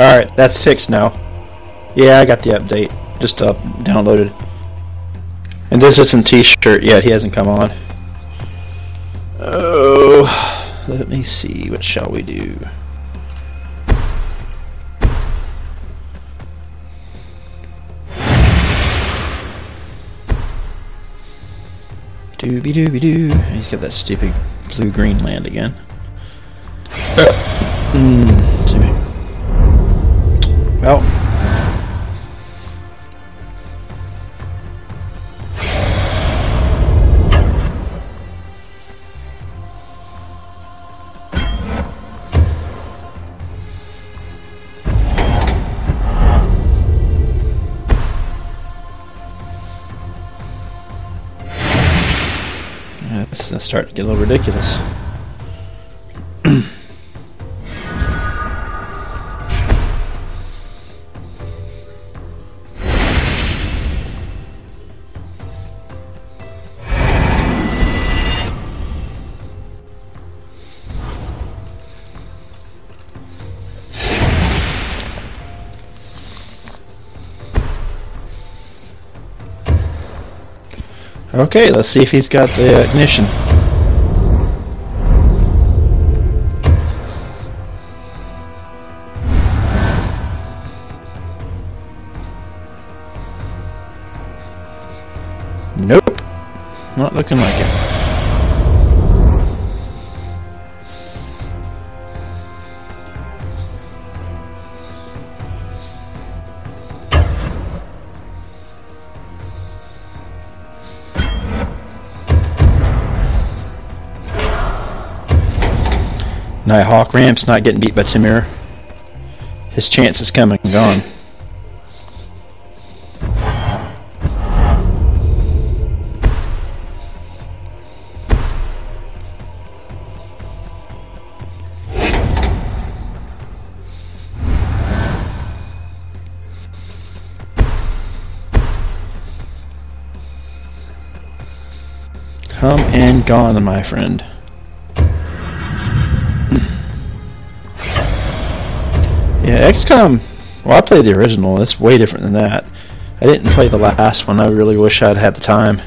Alright, that's fixed now. Yeah, I got the update. Just uh, downloaded. And this isn't t-shirt yet, he hasn't come on. Oh, let me see, what shall we do? Dooby dooby doo. He's got that stupid blue green land again. mm, well. Yeah, this is starting to get a little ridiculous. Okay, let's see if he's got the ignition. Nighthawk Ramp's not getting beat by Temur. His chance is coming and gone. Come and gone, my friend. Yeah, XCOM. Well, I played the original. It's way different than that. I didn't play the last one. I really wish I'd had the time.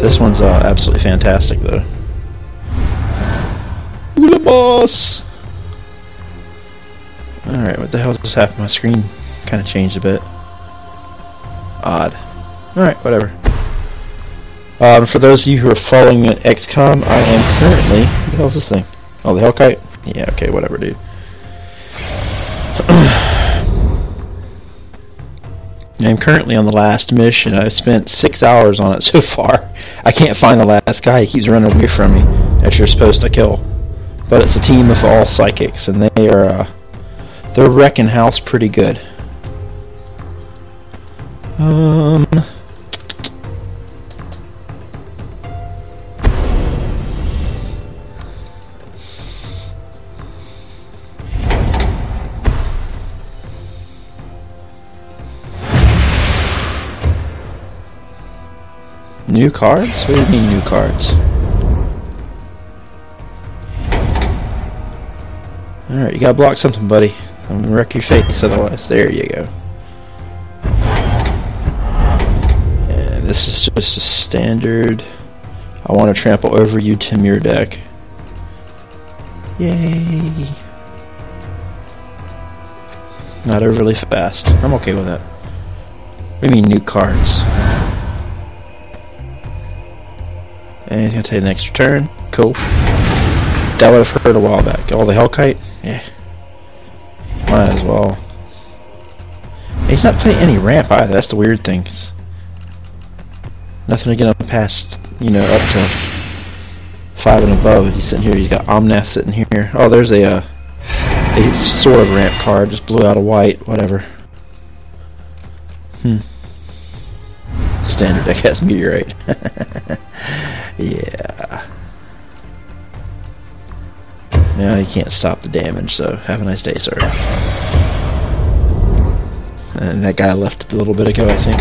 This one's uh, absolutely fantastic, though. Ooh, the boss! Alright, what the hell just happened? My screen kind of changed a bit. Odd. Alright, whatever. Um, for those of you who are following XCOM, I am currently... What the hell's this thing? Oh, the Hellkite? Yeah, okay, whatever, dude. I'm currently on the last mission. I've spent six hours on it so far. I can't find the last guy. He keeps running away from me that you're supposed to kill. But it's a team of all psychics, and they are uh, they're wrecking house pretty good. Um. New cards? What do you mean new cards? Alright, you gotta block something, buddy. I'm gonna wreck your face otherwise. There you go. And this is just a standard. I want to trample over you, Temur deck. Yay! Not overly fast. I'm okay with that. What do you mean new cards? And he's gonna take an extra turn. Cool. That would have hurt a while back. Oh, the Hellkite? Yeah. Might as well. He's not playing any ramp either. That's the weird thing. Nothing to get him past, you know, up to five and above. He's sitting here. He's got Omnath sitting here. Oh, there's a, uh, a sort of ramp card. Just blew out a white. Whatever. Hmm. Standard deck has meteorite. Yeah. Now he can't stop the damage, so have a nice day, sir. And that guy left a little bit ago, I think.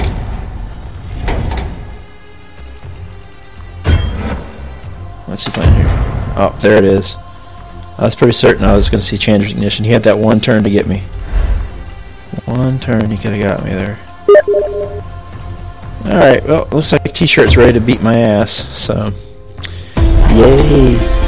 What's he playing here? Oh, there it is. I was pretty certain I was going to see Chandra's Ignition. He had that one turn to get me. One turn, he could have got me there. Alright, well, looks like T-shirt's ready to beat my ass, so... Yay!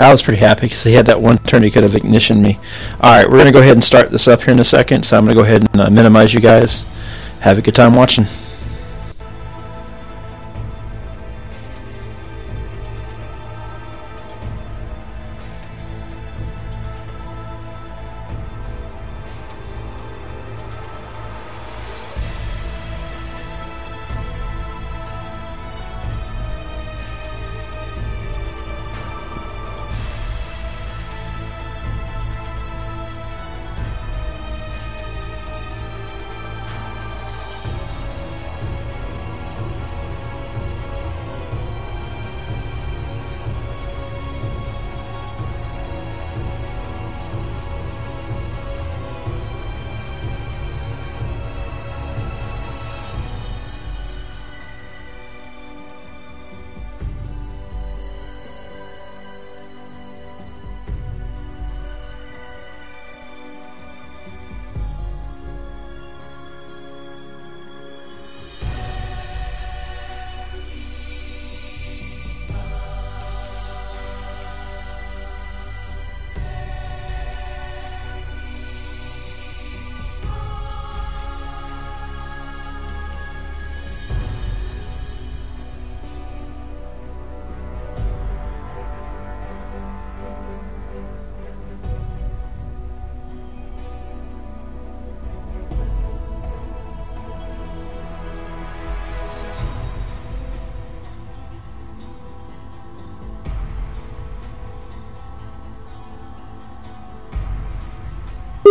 I was pretty happy because he had that one turn he could have ignition me. Alright, we're going to go ahead and start this up here in a second, so I'm going to go ahead and uh, minimize you guys. Have a good time watching.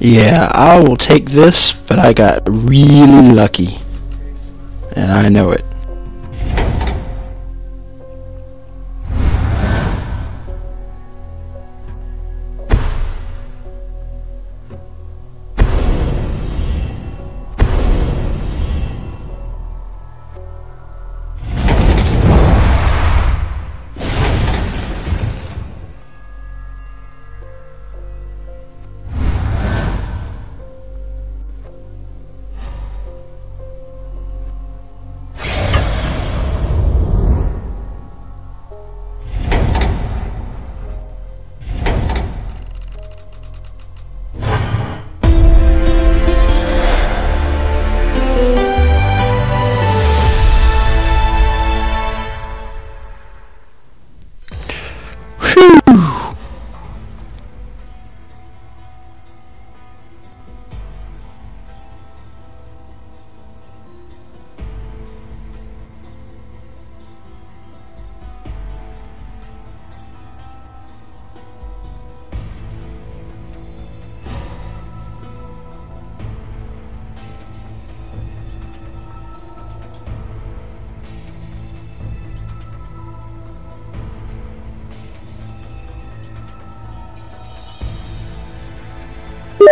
Yeah, I will take this, but I got really lucky. And I know it.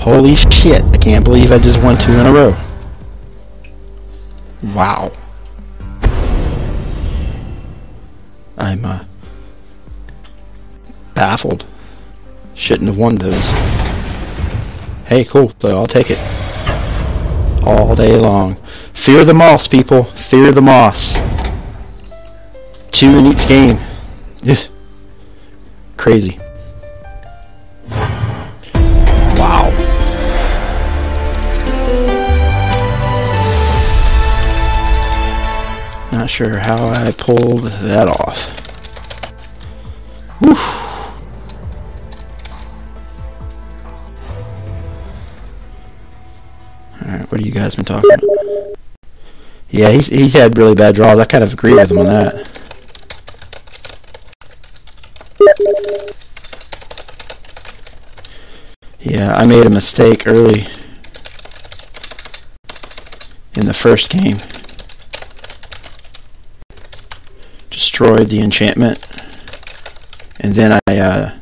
Holy shit, I can't believe I just won two in a row. Wow. I'm, uh, baffled. Shouldn't have won those. Hey, cool, so I'll take it. All day long. Fear the moss, people. Fear the moss. Two in each game. Crazy. Sure how I pulled that off. Whew. Alright, what have you guys been talking? Yeah, he's, he's had really bad draws. I kind of agree with him on that. Yeah, I made a mistake early in the first game. Destroyed the enchantment, and then I uh,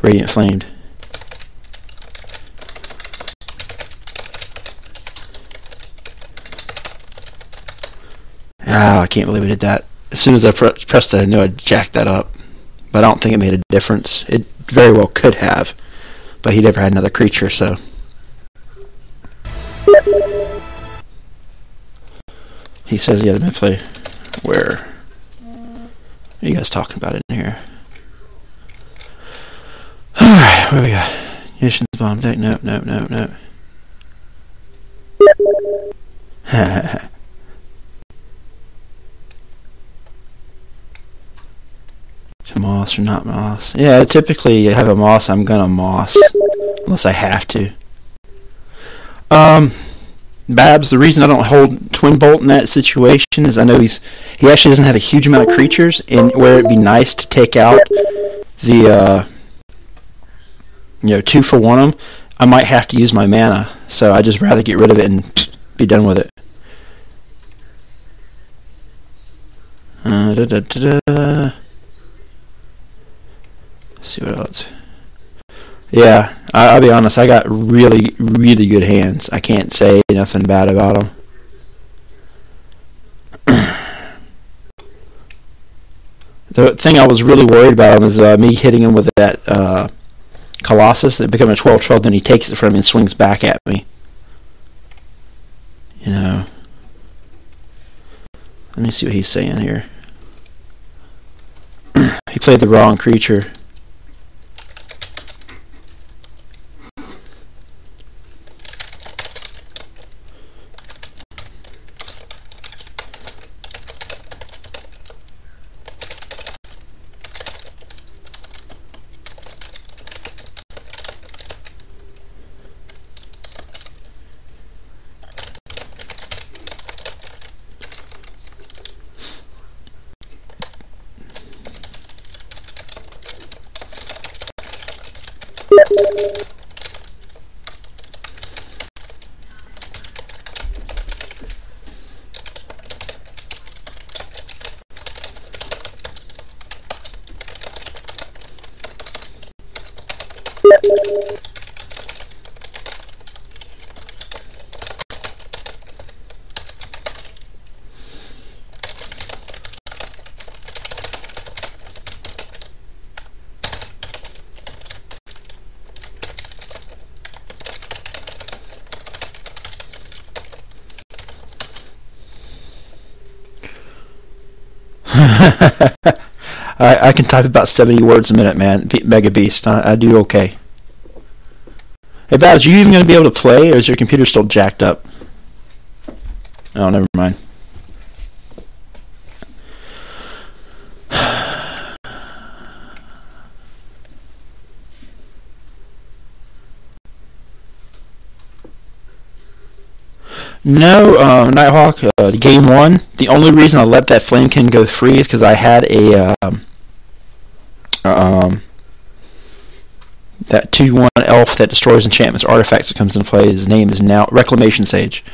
radiant flamed. Ah, I can't believe I did that. As soon as I pre- pressed it, I knew I'd jacked that up. But I don't think it made a difference. It very well could have. But he never had another creature, so. He says he had a play. Where? Are you guys talking about in here? Alright, what we got? Yishin's bomb deck. Nope, nope, nope, nope. moss or not moss. Yeah, typically you have a moss, I'm gonna moss. Unless I have to. Um, Babs, the reason I don't hold Twin Bolt in that situation is I know he's he actually doesn't have a huge amount of creatures, and where it'd be nice to take out the uh, you know two for one of them, I might have to use my mana. So I just rather get rid of it and be done with it. Uh, da, da, da, see what else. Yeah, I, will be honest. I got really, really good hands. I can't say nothing bad about them. the thing I was really worried about him is uh, me hitting him with that uh, Colossus that became a 12-12, then he takes it from me and swings back at me. You know. Let me see what he's saying here. he played the wrong creature. Thank you. I can type about 70 words a minute, man. Mega Beast. I, I do okay. Hey, Babs, are you even going to be able to play, or is your computer still jacked up? Oh, never mind. No, um, Nighthawk, uh, game one, the only reason I let that Flamekin go free is because I had a, um, um, that 2-1 elf that destroys enchantments artifacts that comes into play. His name is now Reclamation Sage.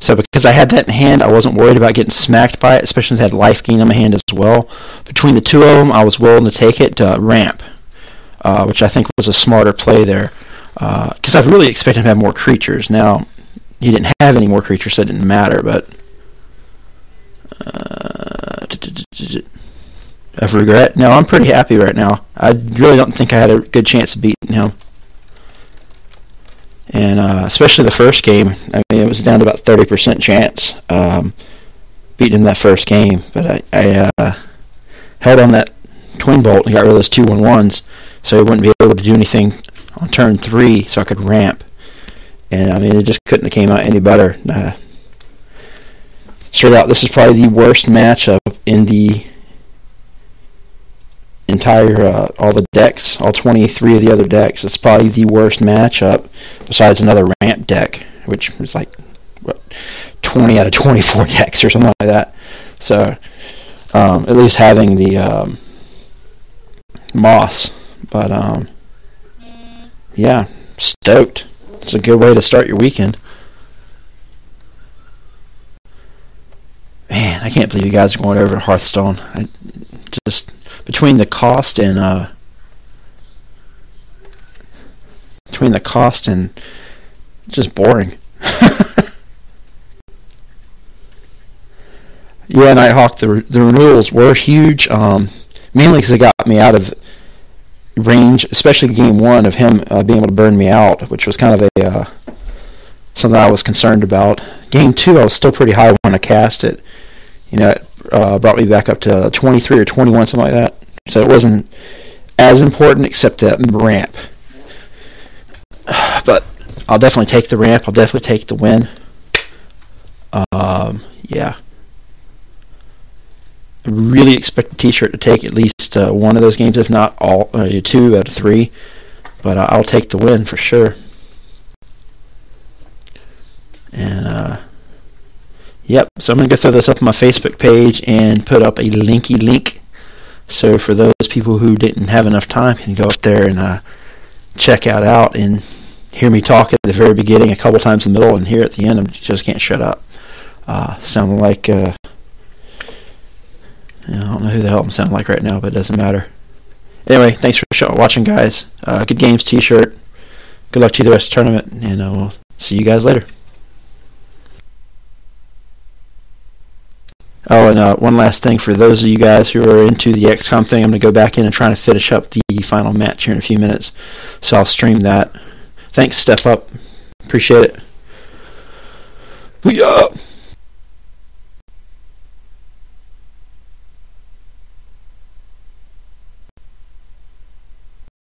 So because I had that in hand, I wasn't worried about getting smacked by it, especially since I had life gain on my hand as well. Between the two of them, I was willing to take it to ramp, uh, which I think was a smarter play there. because uh, I really expected him to have more creatures. Now he didn't have any more creatures, so it didn't matter. But uh, of regret. No, I'm pretty happy right now. I really don't think I had a good chance of beating him. And uh, especially the first game, I mean, it was down to about 30% chance um, beating him that first game. But I, I uh, held on that twin bolt and got rid of those two one ones, so he wouldn't be able to do anything on turn three, so I could ramp. And I mean, it just couldn't have came out any better. Uh, straight out, this is probably the worst matchup in the entire uh, all the decks, all 23 of the other decks. It's probably the worst matchup besides another ramp deck, which was like what 20 out of 24 decks or something like that. So um, at least having the um, moss, but um, yeah, stoked. It's a good way to start your weekend. Man, I can't believe you guys are going over to Hearthstone. I just between the cost and uh, between the cost and just boring. yeah, Nighthawk, the the renewals were huge, um, mainly because it got me out of range, especially game one of him uh, being able to burn me out, which was kind of a uh, something I was concerned about. Game two, I was still pretty high when I cast it. You know, uh, brought me back up to 23 or 21, something like that. So it wasn't as important, except that ramp. But I'll definitely take the ramp. I'll definitely take the win. Um, yeah. I really expect the T-shirt to take at least uh, one of those games, if not all uh, two out of three. But uh, I'll take the win for sure. And uh, Yep, so I'm going to go throw this up on my Facebook page and put up a linky link. So for those people who didn't have enough time can go up there and uh, check out out and hear me talk at the very beginning, a couple times in the middle, and here at the end, I just can't shut up. Uh, sounding like uh, I don't know who the hell I'm sounding like right now, but it doesn't matter. Anyway, thanks for watching, guys. Uh, good games, T-shirt. Good luck to you the rest of the tournament, and we'll see you guys later. Oh, and uh, one last thing for those of you guys who are into the XCOM thing, I'm going to go back in and try to finish up the final match here in a few minutes. So I'll stream that. Thanks, Step Up. Appreciate it. We up.